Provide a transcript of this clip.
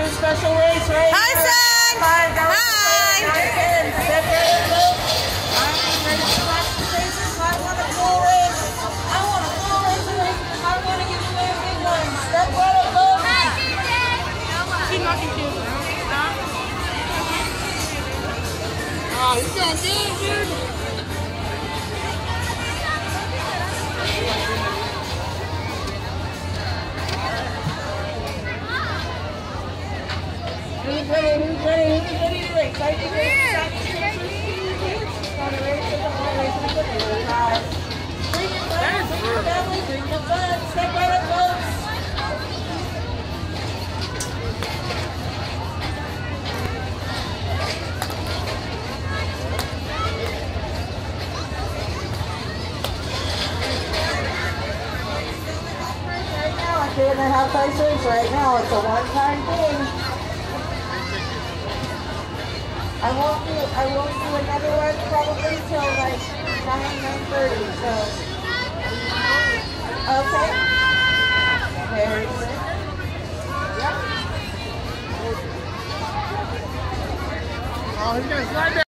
special race right Hi, here. son. Five dollars. Hi. Nine, ten. Step right up, look. I'm Who's ready? Who's ready? Who's ready to race? Race. Bring your family, bring your. Step right. Right now, right now. It's a one-time thing. I won't do I won't do another one probably till like nine nine thirty. So okay. Very good. Yep. Oh, he's gonna slide down.